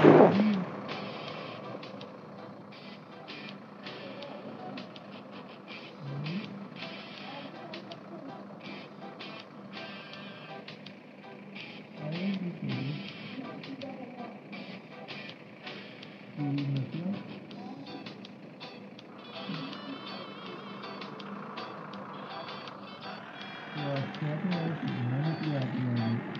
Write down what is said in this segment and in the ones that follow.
Yeah, I think I was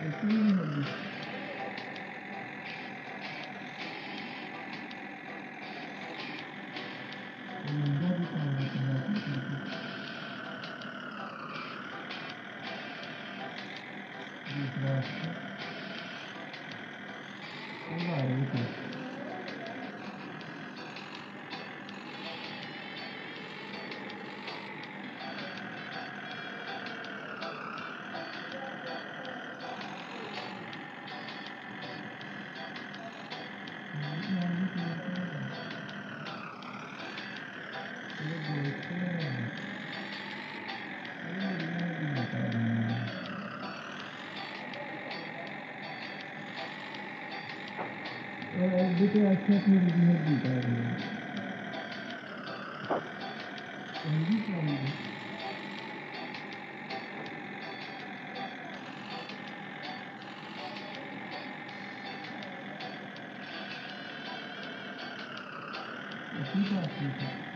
Mm-hmm. Máy bay. ては一つ目で見えていただきます。Thank you.